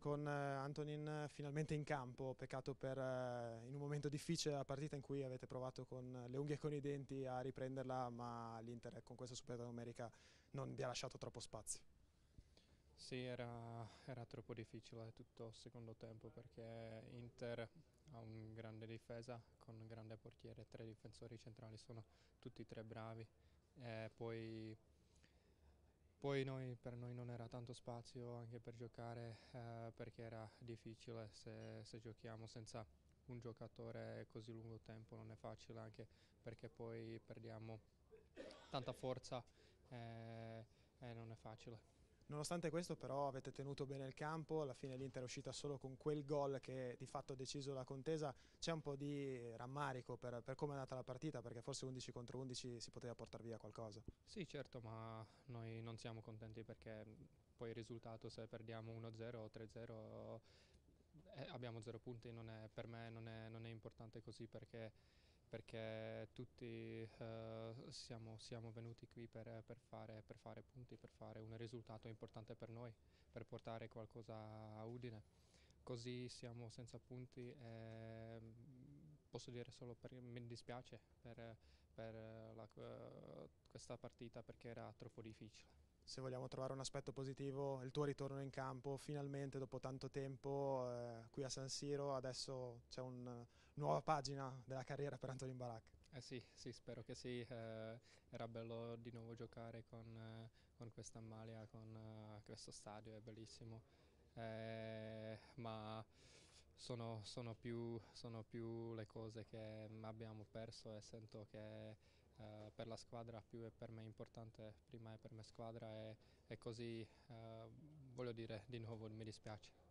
Con eh, Antonin finalmente in campo, peccato per eh, in un momento difficile della partita in cui avete provato con le unghie e con i denti a riprenderla, ma l'Inter con questa superiorità numerica non vi ha lasciato troppo spazio. Sì, era, era, troppo difficile tutto il secondo tempo perché Inter ha una grande difesa con un grande portiere, tre difensori centrali sono tutti e tre bravi. E poi poi noi, per noi non era tanto spazio anche per giocare eh, perché era difficile se, se, giochiamo senza un giocatore così lungo tempo, non è facile anche perché poi perdiamo tanta forza e, e non è facile. Nonostante questo però avete tenuto bene il campo, alla fine l'Inter è uscita solo con quel gol che di fatto ha deciso la contesa, c'è un po' di rammarico per, per come è andata la partita perché forse 11 contro 11 si poteva portare via qualcosa. Sì certo ma noi non siamo contenti perché poi il risultato se perdiamo 1-0 o 3-0 eh, abbiamo 0 punti, è, per me non è, non è importante così perché perché tutti uh, siamo, siamo, venuti qui per, per, fare, per, fare, punti, per fare un risultato importante per noi, per portare qualcosa a Udine. Così siamo senza punti e posso dire solo che mi dispiace per, per la, uh, questa partita perché era troppo difficile se vogliamo trovare un aspetto positivo, il tuo ritorno in campo, finalmente dopo tanto tempo eh, qui a San Siro, adesso c'è una nuova pagina della carriera per Antonin Barak. Eh sì, sì, spero che sì, eh, era bello di nuovo giocare con, eh, con questa maglia, con eh, questo stadio, è bellissimo, eh, ma sono, sono, più, sono più le cose che abbiamo perso e sento che eh, per la squadra più è per me importante, prima è per me squadra e, e così eh, voglio dire di nuovo mi dispiace.